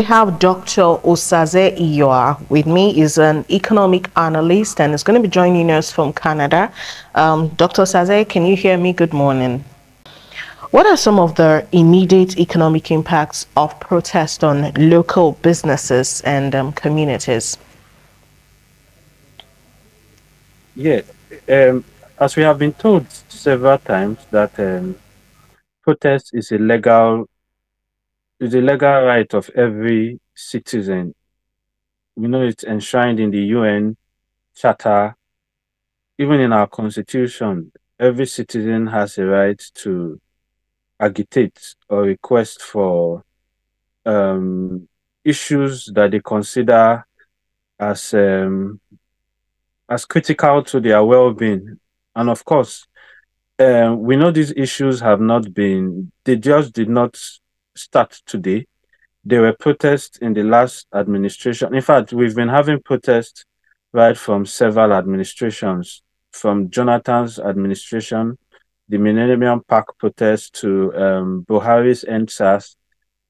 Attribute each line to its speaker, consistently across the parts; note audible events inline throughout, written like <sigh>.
Speaker 1: We have Dr. Osaze Iyoa with me. is an economic analyst and is going to be joining us from Canada. Um, Dr. Osaze, can you hear me? Good morning. What are some of the immediate economic impacts of protest on local businesses and um, communities?
Speaker 2: Yeah, um, as we have been told several times that um, protest is a legal is a legal right of every citizen. We know it's enshrined in the UN Charter, even in our constitution. Every citizen has a right to agitate or request for um, issues that they consider as um, as critical to their well-being. And of course, uh, we know these issues have not been, they just did not start today. There were protests in the last administration. In fact, we've been having protests right from several administrations, from Jonathan's administration, the Millennium Park protest to um, Buhari's EndSARS,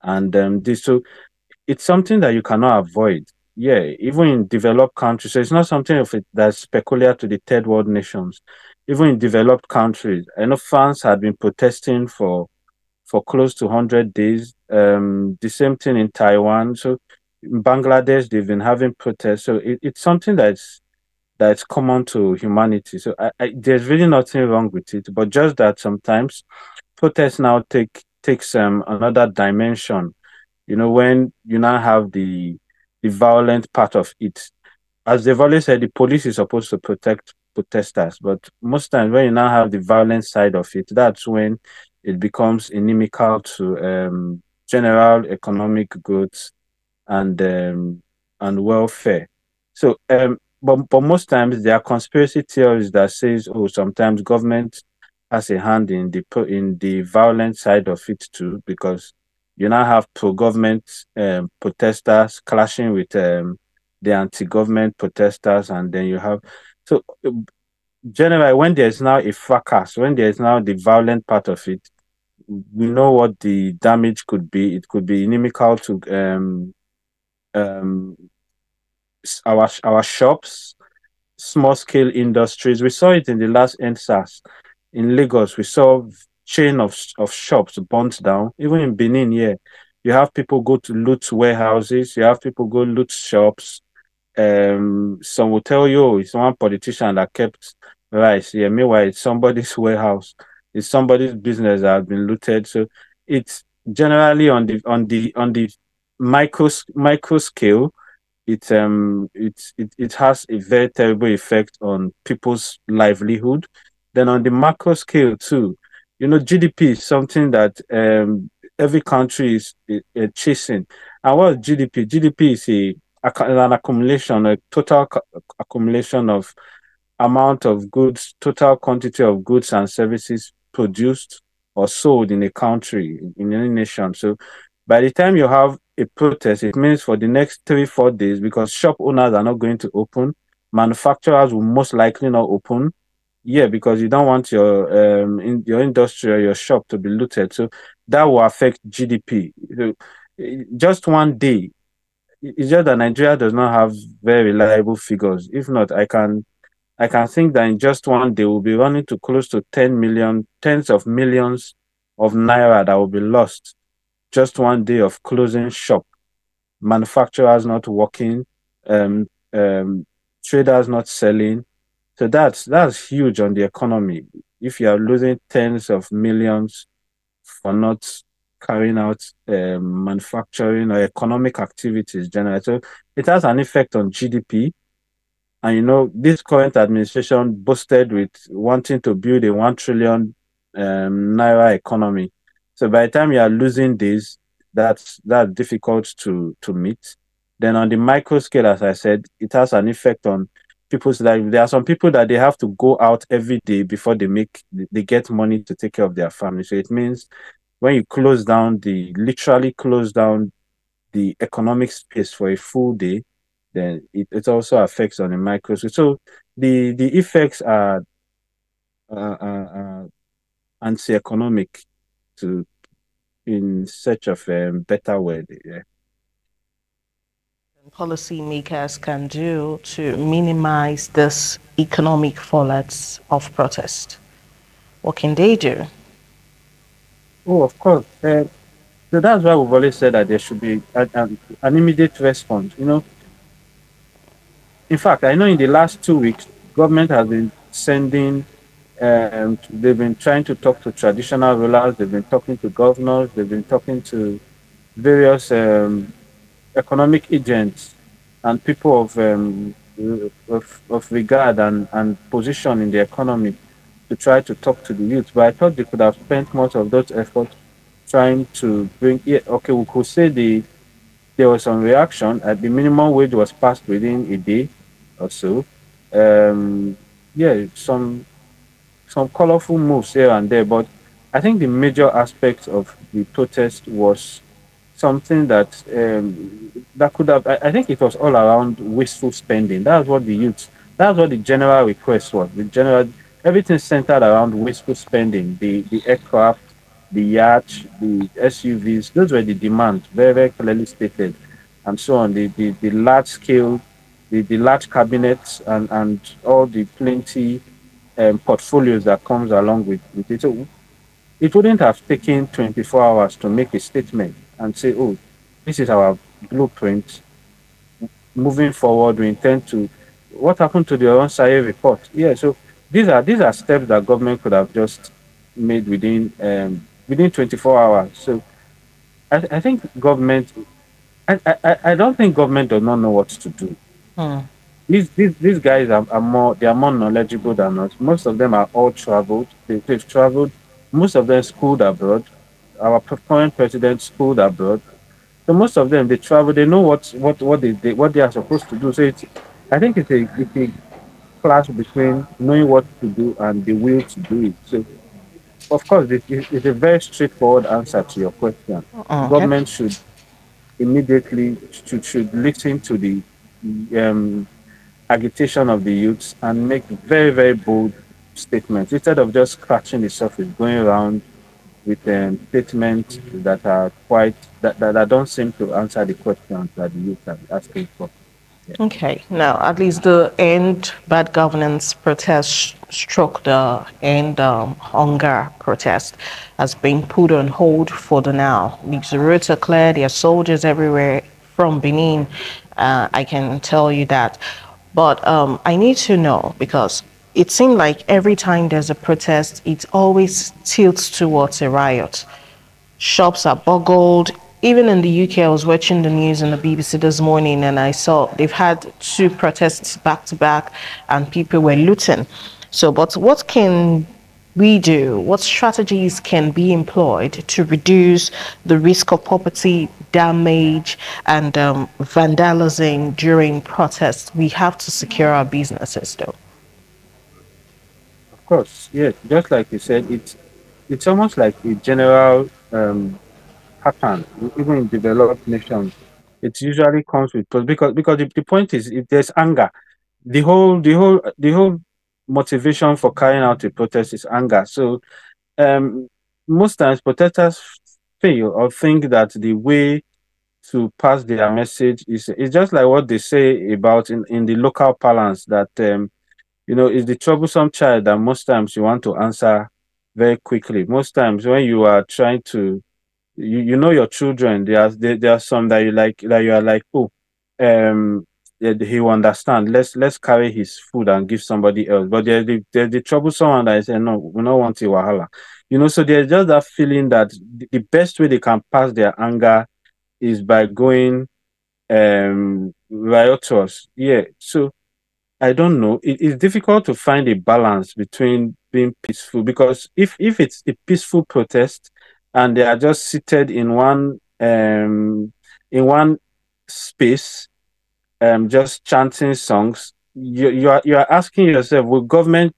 Speaker 2: and um, this. So it's something that you cannot avoid yeah, even in developed countries, so it's not something of it that's peculiar to the third world nations. Even in developed countries, I know France had been protesting for for close to hundred days. Um, the same thing in Taiwan. So in Bangladesh, they've been having protests. So it, it's something that's that's common to humanity. So I, I, there's really nothing wrong with it, but just that sometimes protests now take takes um another dimension. You know, when you now have the the violent part of it. As they've always said, the police is supposed to protect protesters, but most times when you now have the violent side of it, that's when it becomes inimical to um, general economic growth and um, and welfare. So, um, but but most times there are conspiracy theories that says, oh, sometimes government has a hand in the in the violent side of it too, because you now have pro-government um, protesters clashing with um, the anti-government protesters, and then you have so generally when there's now a fracas, when there's now the violent part of it, we know what the damage could be. It could be inimical to um, um, our our shops, small scale industries. We saw it in the last EndSARS in Lagos. We saw chain of of shops burnt down. Even in Benin, yeah, you have people go to loot warehouses. You have people go loot shops. Um, some will tell you oh, it's one politician that kept rice. Yeah, meanwhile it's somebody's <laughs> warehouse. It's somebody's business that has been looted. So it's generally on the on the on the micro micro scale. It um it, it it has a very terrible effect on people's livelihood. Then on the macro scale too, you know, GDP is something that um, every country is uh, chasing. And what is GDP? GDP is a, an accumulation, a total accumulation of amount of goods, total quantity of goods and services produced or sold in a country, in any nation. So by the time you have a protest, it means for the next three, four days, because shop owners are not going to open, manufacturers will most likely not open, yeah, because you don't want your um in your industry or your shop to be looted. So that will affect GDP. Just one day. It's just that Nigeria does not have very reliable figures. If not, I can I can think that in just one day we'll be running to close to 10 million, tens of millions of naira that will be lost. Just one day of closing shop, manufacturers not working, um, um, traders not selling, so that's that's huge on the economy. If you are losing tens of millions for not carrying out um, manufacturing or economic activities generally, so it has an effect on GDP. And you know, this current administration boasted with wanting to build a one trillion um, naira economy. So by the time you are losing this, that's that's difficult to to meet. Then on the micro scale, as I said, it has an effect on people's life. There are some people that they have to go out every day before they make they get money to take care of their family. So it means when you close down the literally close down the economic space for a full day, then it, it also affects on the micro. So the the effects are uh, uh, uh, anti-economic to in search of a um, better word. Yeah.
Speaker 1: policymakers can do to minimize this economic fallout of protest? What can they do?
Speaker 2: Oh, of course. Uh, so that's why we've always said that there should be an, an immediate response. You know, in fact, I know in the last two weeks, government has been sending, um, they've been trying to talk to traditional rulers, they've been talking to governors, they've been talking to various um, economic agents and people of, um, of, of regard and, and position in the economy to try to talk to the youth. But I thought they could have spent most of those efforts trying to bring, yeah, okay, we could say the there was some reaction. At the minimum wage was passed within a day or so. Um, yeah, some some colorful moves here and there, but I think the major aspect of the protest was something that um, that could have. I, I, think it was all around wasteful spending. That's what the youth. That's what the general request was. The general everything centered around wasteful spending. The the aircraft, the yacht, the SUVs. Those were the demands, very very clearly stated, and so on. The the, the large scale, the, the large cabinets and and all the plenty um, portfolios that comes along with, with it. So it wouldn't have taken 24 hours to make a statement and say, oh, this is our blueprint. Moving forward, we intend to. What happened to the Oronsaye report? Yeah, so these are these are steps that government could have just made within um, within 24 hours. So I, I think government. I, I, I don't think government does not know what to do. Hmm. These, these these guys are, are more they are more knowledgeable than us. Most of them are all traveled. They, they've traveled. Most of them schooled abroad our current president schooled abroad. So most of them they travel, they know what what what they, they what they are supposed to do. So it's I think it's a it's a clash between knowing what to do and the will to do it. So of course it, it's a very straightforward answer to your question. Uh-huh. Government should immediately should should listen to the um, agitation of the youths and make very very bold statements instead of just scratching the surface, going around with um, statements that are quite that, that, that don't seem to answer the questions that the youth are asking for.
Speaker 1: Okay, now at least the end bad governance protest struck the end um, hunger protest has been put on hold for the now. Roads are clear, there are soldiers everywhere from Benin. Uh, I can tell you that. But um, I need to know because it seemed like every time there's a protest, it always tilts towards a riot. Shops are boggled. Even in the UK, I was watching the news on the BBC this morning and I saw they've had two protests back to back and people were looting. So, but what can we do? What strategies can be employed to reduce the risk of property damage and um, vandalism during protests? We have to secure our businesses though Of
Speaker 2: course, yes. Just like you said, it's it's almost like a general um, pattern, even in developed nations. It usually comes with because because the, the point is if there's anger, the whole the whole the whole motivation for carrying out a protest is anger. So um, most times protesters fail or think that the way to pass their message is it's just like what they say about in, in the local parlance that um, you know, is the troublesome child that most times you want to answer very quickly. Most times when you are trying to, you, you know your children, there are there, there are some that you like that you are like, oh, um, he will understand. Let's let's carry his food and give somebody else. But there's the there's the troublesome one that I say, no, we don't want it wahala. You know, so there's just that feeling that the best way they can pass their anger is by going um riotous. Yeah. So I don't know. It is difficult to find a balance between being peaceful because if if it's a peaceful protest and they are just seated in one um in one space um just chanting songs you you are you are asking yourself will government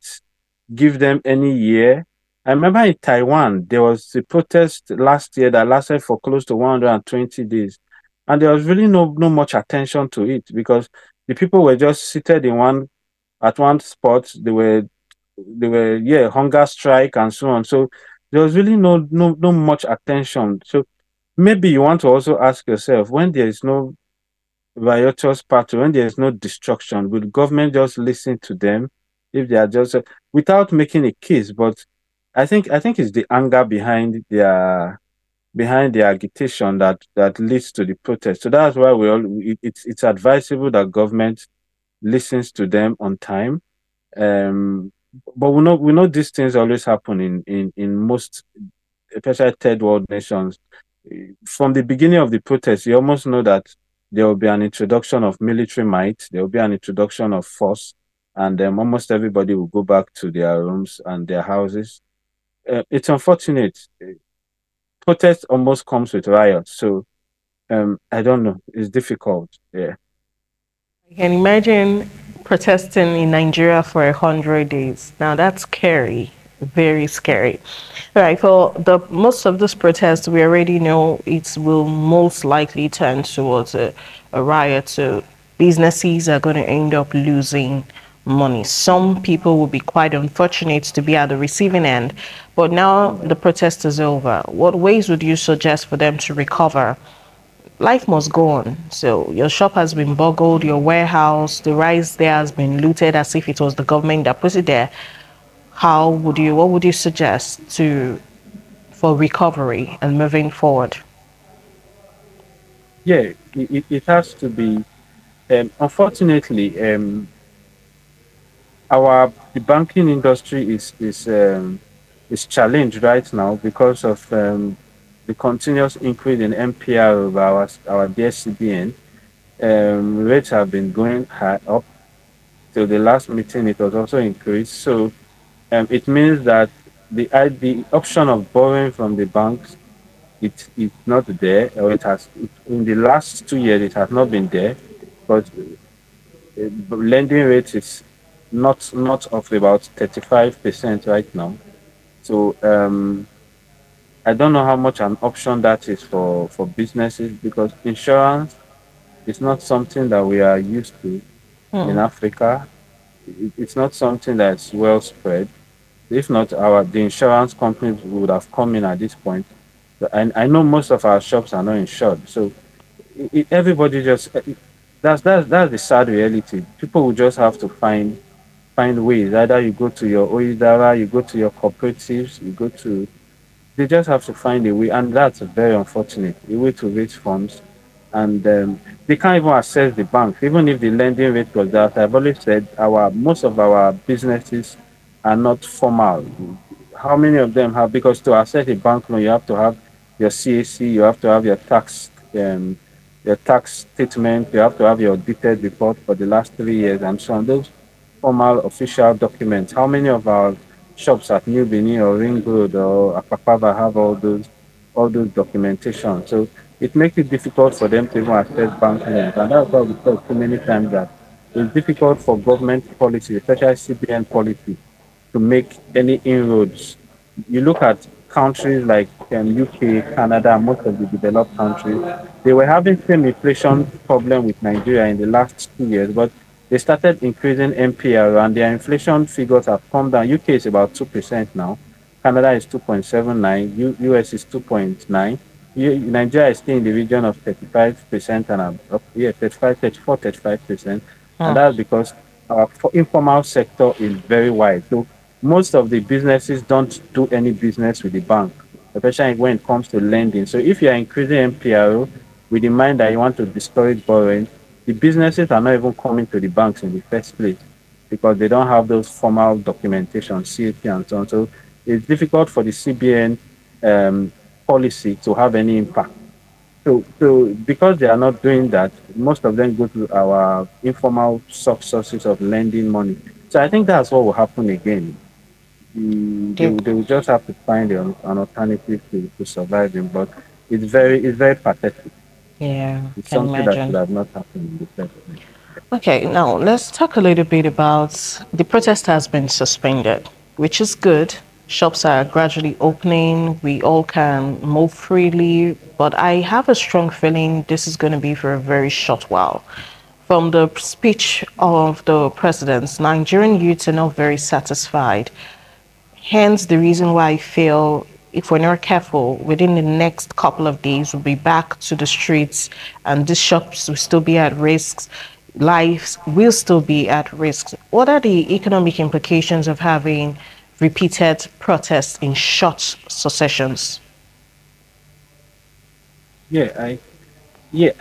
Speaker 2: give them any year i remember in taiwan there was a protest last year that lasted for close to 120 days and there was really no no much attention to it because the people were just seated in one at one spot. They were they were yeah hunger strike and so on. So there was really no no no much attention. So maybe you want to also ask yourself when there is no riotous party, when there's no destruction, will government just listen to them if they are just uh, without making a case? But I think I think it's the anger behind their behind the agitation that that leads to the protest. So that's why we all it, it's it's advisable that government listens to them on time. Um, but we know we know these things always happen in in in most, especially third world nations. From the beginning of the protest, you almost know that there will be an introduction of military might. There will be an introduction of force, and um, almost everybody will go back to their rooms and their houses. Uh, it's unfortunate. Protest almost comes with riots, so um, I don't know. It's difficult. Yeah.
Speaker 1: I can imagine protesting in Nigeria for a hundred days. Now that's scary, very scary. All right, for the most of this protest, we already know it will most likely turn towards a, a riot. So businesses are going to end up losing money. Some people will be quite unfortunate to be at the receiving end. But now the protest is over. What ways would you suggest for them to recover? Life must go on. So your shop has been boggled, your warehouse, the rice there has been looted as if it was the government that put it there. How would you, what would you suggest to, for recovery and moving forward?
Speaker 2: Yeah, it, it has to be, um, unfortunately, um, our the banking industry is is um, is challenged right now because of um, the continuous increase in MPR of our, our DSCBN, um, rates have been going high up. Till the last meeting, it was also increased. So um, it means that the the option of borrowing from the banks, it it's not there, or it has in the last two years it has not been there, but uh, lending rate is not not of about 35 percent right now. So um, I don't know how much an option that is for, for businesses because insurance is not something that we are used to in hmm. Africa. It, it's not something that's well spread. If not, our the insurance companies would have come in at this point. And I know most of our shops are not insured, so it, everybody just that's that's that's the sad reality. People will just have to find find ways. Either you go to your OIDARA, you go to your cooperatives, you go to they just have to find a way, and that's very unfortunate. A way to raise funds, and um, they can't even access the bank, even if the lending rate was that. I've always said our most of our businesses are not formal. How many of them have? Because to access a bank loan, you have to have your CAC, you have to have your tax, um, your tax statement, you have to have your detailed report for the last three years, and so on. Those formal official documents. How many of our shops at New Benin or Ring Road or Akpakpava have all those all those documentation. So it makes it difficult for them to even access bank loans. And that's why we talk too many times that it's difficult for government policy, especially CBN policy, to make any inroads. You look at countries like um, UK, Canada, most of the developed countries, they were having same inflation problem with Nigeria in the last two years, but they started increasing MPR and their inflation figures have come down. UK is about 2% now. Canada is 2.79. U- US is 2.9. U- Nigeria is still in the region of 35% and up, oh, yeah, 35, 34, 35%. Hmm. And that's because our informal sector is very wide. So most of the businesses don't do any business with the bank, especially when it comes to lending. So if you are increasing MPR with the mind that you want to discourage borrowing, the businesses are not even coming to the banks in the first place because they don't have those formal documentation, CAC and so on. So it's difficult for the CBN um, policy to have any impact. So, so because they are not doing that, most of them go to our informal sources of lending money. So I think that's what will happen again. Mm, they, they will just have to find an, an alternative to, to surviving, but it's very it's very pathetic.
Speaker 1: Yeah,
Speaker 2: it's something imagine. that should have not happened in the first place.
Speaker 1: Okay, now let's talk a little bit about the protest has been suspended, which is good. Shops are gradually opening. We all can move freely, but I have a strong feeling this is going to be for a very short while. From the speech of the president, Nigerian youths are not very satisfied. Hence, the reason why I feel if we're not careful, within the next couple of days, we'll be back to the streets and these shops will still be at risk. Lives will still be at risk. What are the economic implications of having repeated protests in short successions?
Speaker 2: Yeah, I, yeah,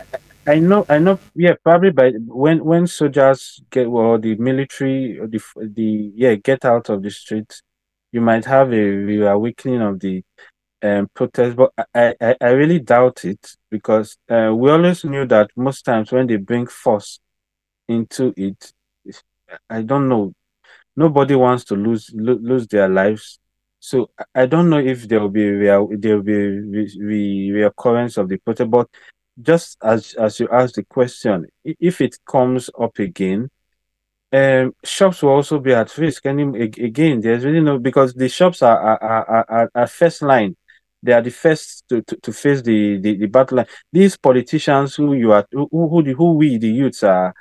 Speaker 2: I know, I know. Yeah, probably by when when soldiers get well, the military, the the yeah, get out of the streets, you might have a reawakening of the um, protest, but I, I, I really doubt it because uh, we always knew that most times when they bring force into it, I don't know, nobody wants to lose lo- lose their lives. So I don't know if there will be real there will be re- re- reoccurrence of the protest, but just as as you asked the question, if it comes up again, um, shops will also be at risk. And again, there's really no because the shops are are, are, are, first line. They are the first to, to, to face the, the, the battle line. These politicians who you are who who, the, who we the youths are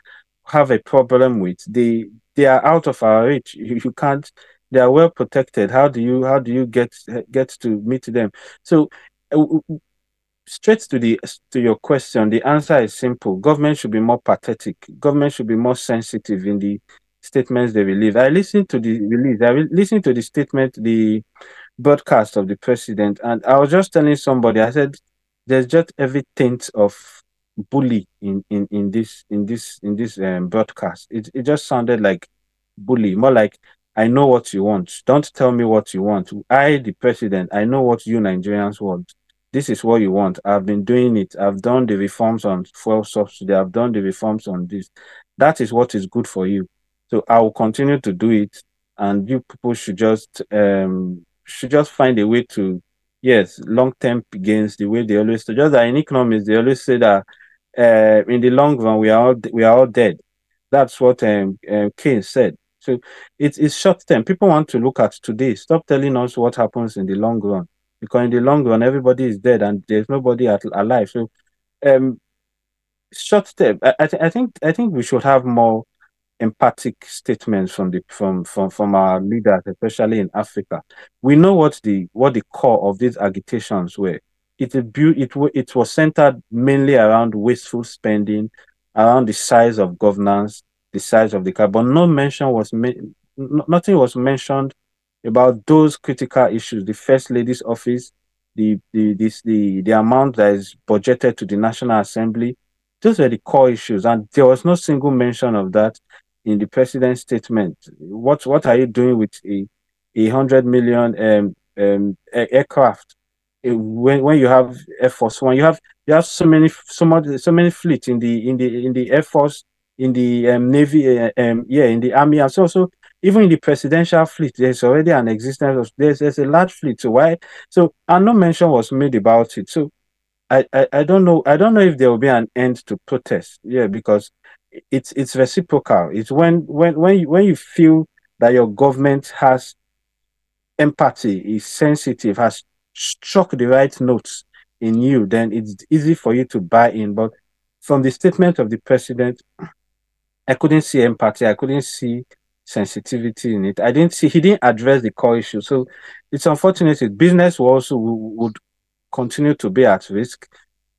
Speaker 2: have a problem with, they they are out of our reach. You, you can't they are well protected. How do you how do you get get to meet them? So uh, straight to the to your question the answer is simple. Government should be more pathetic. Government should be more sensitive in the statements they release. I listened to the release. I listened to the statement the broadcast of the president and i was just telling somebody i said there's just every tint of bully in in in this in this in this um, broadcast. It, it just sounded like bully more like i know what you want. Don't tell me what you want. I the president i know what you nigerians want this is what you want. I've been doing it. I've done the reforms on fuel subsidy. I've done the reforms on this. That is what is good for you. So I will continue to do it. And you people should just um should just find a way to yes, long term gains the way they always say. Just that in economics, they always say that uh, in the long run we are all we are all dead. That's what um, um Keynes said. So it's it's short term. People want to look at today. Stop telling us what happens in the long run because in the long run everybody is dead and there's nobody at, alive so um short step. I, I, th- I think i think we should have more empathic statements from the from from from our leaders especially in africa we know what the what the core of these agitations were it it it was centered mainly around wasteful spending around the size of governance the size of the car but no mention was made nothing was mentioned about those critical issues, the First Lady's office, the the this the the amount that is budgeted to the National Assembly. Those were the core issues, and there was no single mention of that in the president's statement. What what are you doing with a a hundred million um, um, aircraft when when you have Air Force One? You have you have so many so much so many fleet in the in the in the Air Force in the um, Navy, uh, um, yeah, in the Army, and so so even in the presidential fleet, there's already an existence of there's, there's a large fleet. So why? So and no mention was made about it. So I, I I don't know. I don't know if there will be an end to protest. Yeah, because it's it's reciprocal. It's when when when you, when you feel that your government has empathy, is sensitive, has struck the right notes in you, then it's easy for you to buy in. But from the statement of the president, I couldn't see empathy. I couldn't see sensitivity in it. I didn't see he didn't address the core issue. So it's unfortunate. Business also would continue to be at risk.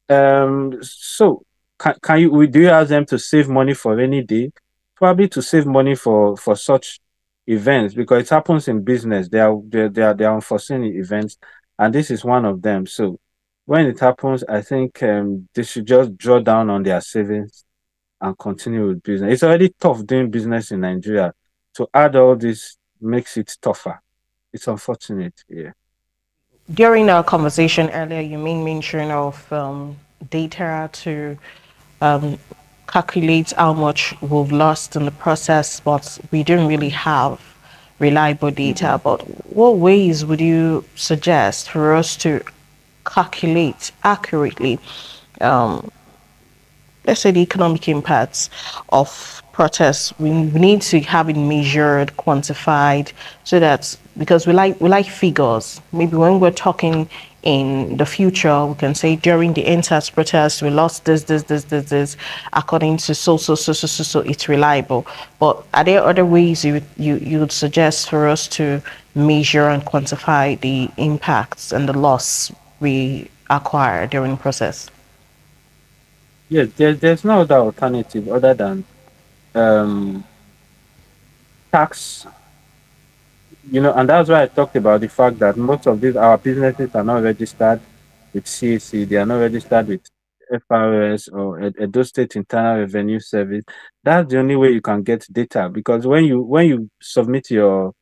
Speaker 2: Um, so can, can you do you ask them to save money for any day? Probably to save money for for such events because it happens in business. There are there, there are there are unforeseen events, and this is one of them. So when it happens, I think um, they should just draw down on their savings and continue with business. It's already tough doing business in Nigeria to add all this makes it tougher. It's unfortunate, yeah.
Speaker 1: During our conversation earlier, you made mention of um, data to um, calculate how much we've lost in the process, but we don't really have reliable data. Mm-hmm. But what ways would you suggest for us to calculate accurately, um, let's say, the economic impacts of protests, we need to have it measured, quantified, so that because we like we like figures. Maybe when we're talking in the future, we can say during the EndSARS protest, we lost this, this, this, this, this, according to so, so, so, so, so, so, it's reliable. But are there other ways you, you, you would suggest for us to measure and quantify the impacts and the loss we acquire during process?
Speaker 2: Yes, there, there's no other alternative other than um, tax you know, and that's why I talked about the fact that most of these our businesses are not registered with CAC, they are not registered with FIRS or Edo State Internal Revenue Service. That's the only way you can get data because when you when you submit your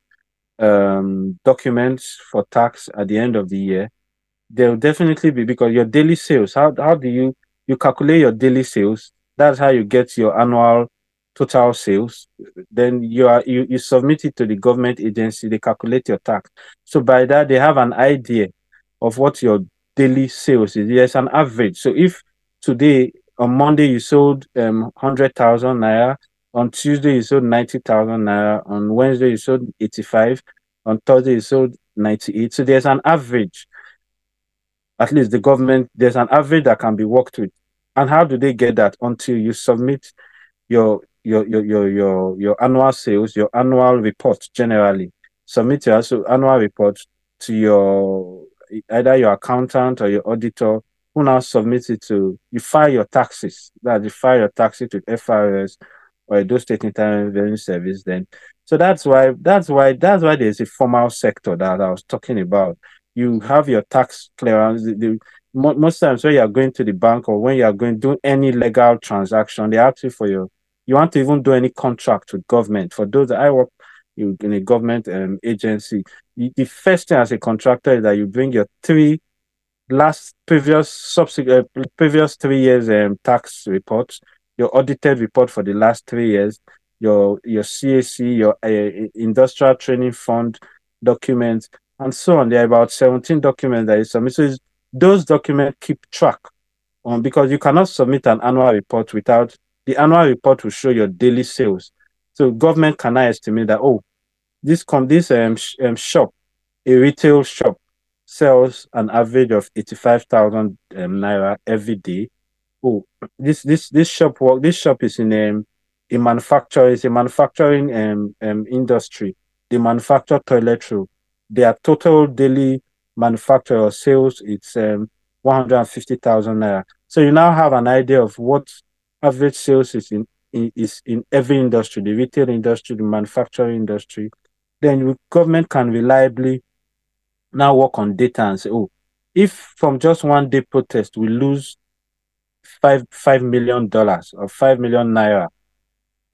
Speaker 2: um, documents for tax at the end of the year, there will definitely be because your daily sales. How how do you you calculate your daily sales? That's how you get your annual total sales, then you are you, you submit it to the government agency, they calculate your tax. So by that they have an idea of what your daily sales is. There's an average. So if today on Monday you sold um hundred thousand naira, on Tuesday you sold ninety thousand naira, on Wednesday you sold eighty-five, on Thursday you sold ninety-eight. So there's an average. At least the government, there's an average that can be worked with. And how do they get that? Until you submit your your your your your, your annual sales, your annual report generally. Submit your annual report to your either your accountant or your auditor who now submits it to you file your taxes. That you file your taxes to FIRS or Edo State Internal Revenue Service then. So that's why that's why that's why there's a formal sector that I was talking about. You have your tax clearance. The, the, most times when you are going to the bank or when you are going to do any legal transaction, they ask you for your you want to even do any contract with government. For those that I work in a government um, agency, the first thing as a contractor is that you bring your three last previous subsequent uh, previous three years um, tax reports, your audited report for the last three years, your your CAC, your uh, industrial training fund documents, and so on. There are about 17 documents that you submit. So those documents keep track on because you cannot submit an annual report without the annual report will show your daily sales. So government can estimate that oh, this com this um, sh um shop, a retail shop, sells an average of eighty five thousand um, naira every day. Oh, this this this shop work this shop is in um, a manufacturer is a manufacturing um, um industry. They manufacture toilet roll. Their total daily manufacturer sales it's um 150,000 naira. So you now have an idea of what average sales is in, is in every industry, the retail industry, the manufacturing industry, then government can reliably now work on data and say, oh, if from just one day protest we lose five five million dollars or five million naira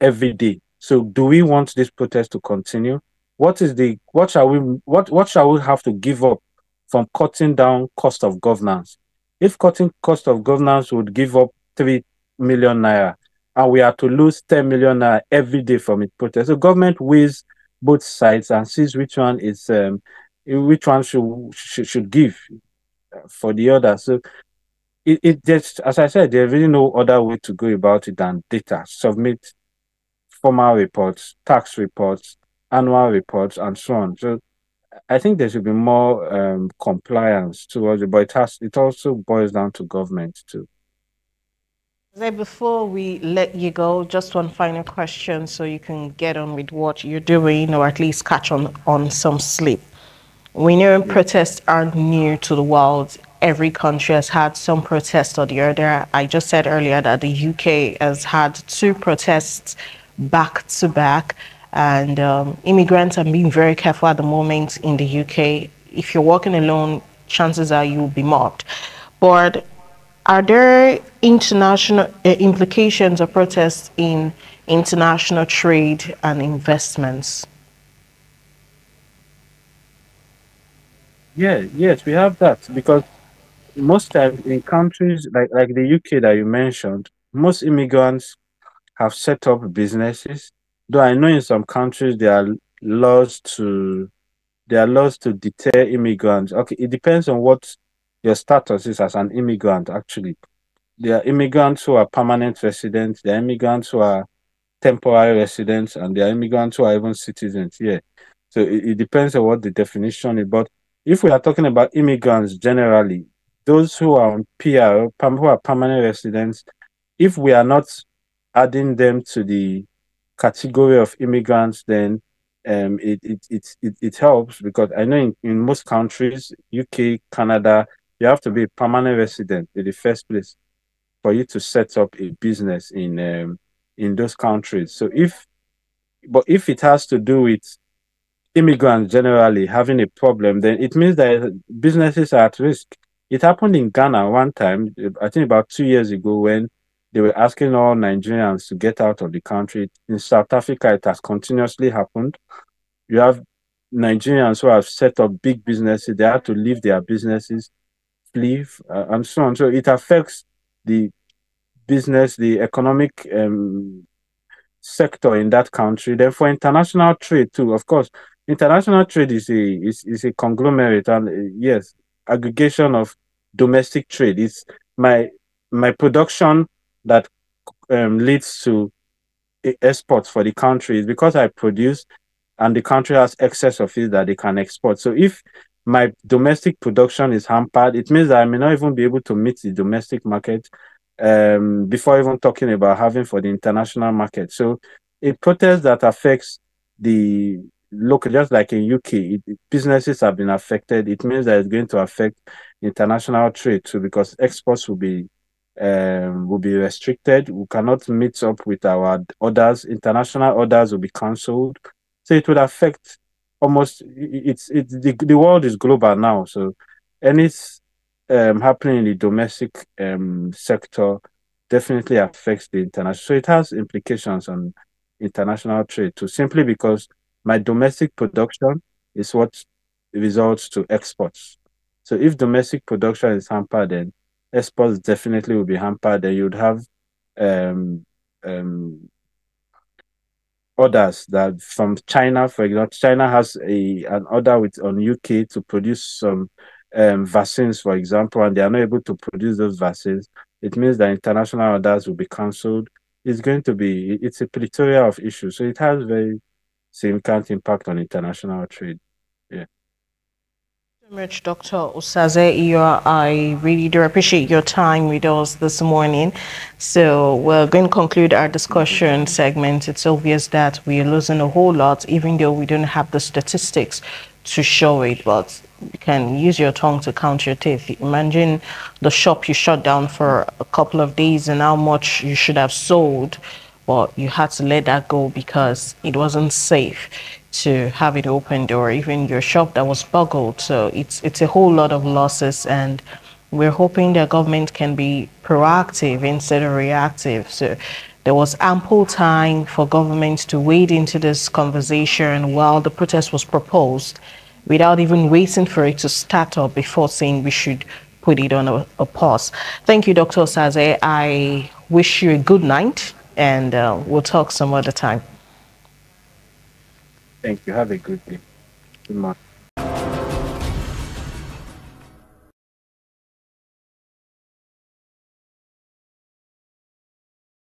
Speaker 2: every day. So do we want this protest to continue? What is the what shall we what what shall we have to give up from cutting down cost of governance? If cutting cost of governance would give up three million naira and we are to lose 10 million naira every day from its protest. So government weighs both sides and sees which one is um, which one should, should should give for the other. So it, it just as I said, there's really no other way to go about it than data. Submit formal reports, tax reports, annual reports, and so on. So I think there should be more um, compliance towards it, but it has it also boils down to government too.
Speaker 1: Before we let you go, just one final question so you can get on with what you're doing or at least catch on, on some sleep. We know protests aren't new to the world. Every country has had some protest or the other. I just said earlier that the UK has had two protests back to back, and um, immigrants are being very careful at the moment in the UK. If you're walking alone, chances are you'll be mobbed. But are there international uh, implications of protests in international trade and investments?
Speaker 2: Yeah, yes, we have that because most times in countries like, like the UK that you mentioned, most immigrants have set up businesses. Though I know in some countries there are laws to there are laws to deter immigrants. Okay, it depends on what your status is as an immigrant, actually. There are immigrants who are permanent residents, there are immigrants who are temporary residents, and there are immigrants who are even citizens. Yeah. So it, it depends on what the definition is. But if we are talking about immigrants generally, those who are on PR, who are permanent residents, if we are not adding them to the category of immigrants, then um, it, it, it, it, it helps because I know in, in most countries, UK, Canada, you have to be a permanent resident in the first place for you to set up a business in um, in those countries. So if but if it has to do with immigrants generally having a problem, then it means that businesses are at risk. It happened in Ghana one time, I think about two years ago, when they were asking all Nigerians to get out of the country. In South Africa, it has continuously happened. You have Nigerians who have set up big businesses, they have to leave their businesses, leave, uh, and so on. So it affects the business, the economic um, sector in that country. Then for international trade too, of course, international trade is a is, is a conglomerate and uh, yes, aggregation of domestic trade. It's my my production that um, leads to exports for the country is because I produce and the country has excess of it that they can export. So if my domestic production is hampered, it means that I may not even be able to meet the domestic market um, before even talking about having for the international market. So a protest that affects the local, just like in UK, it, businesses have been affected. It means that it's going to affect international trade too, because exports will be um, will be restricted. We cannot meet up with our orders. International orders will be cancelled. So it would affect almost. It's it's the, the world is global now. So any um, happening in the domestic um, sector definitely affects the international. So it has implications on international trade too, simply because my domestic production is what results to exports. So if domestic production is hampered, then exports definitely will be hampered. Then you'd have um, um, orders that from China, for example, China has a an order with on UK to produce some um, vaccines, for example, and they are not able to produce those vaccines, it means that international orders will be cancelled. It's going to be, it's a plethora of issues. So it has very significant impact on international trade.
Speaker 1: Much, Dr. Osaze. I really do appreciate your time with us this morning. So we're going to conclude our discussion segment. It's obvious that we are losing a whole lot, even though we don't have the statistics to show it, but you can use your tongue to count your teeth. Imagine the shop you shut down for a couple of days and how much you should have sold, but you had to let that go because it wasn't safe to have it opened or even your shop that was buggled. So it's it's a whole lot of losses and we're hoping the government can be proactive instead of reactive. So there was ample time for government to wade into this conversation while the protest was proposed without even waiting for it to start up before saying we should put it on a, a pause. Thank you, Dr. Saze. I wish you a good night and uh, we'll talk some other time.
Speaker 2: Thank you. Have a good day. Good morning.